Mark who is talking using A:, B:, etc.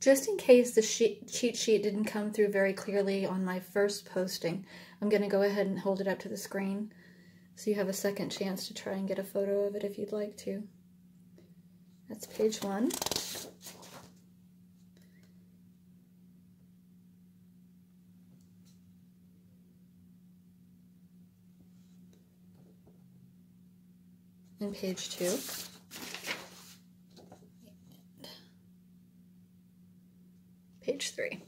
A: Just in case the cheat sheet didn't come through very clearly on my first posting, I'm going to go ahead and hold it up to the screen so you have a second chance to try and get a photo of it if you'd like to. That's page one. And page two. page three.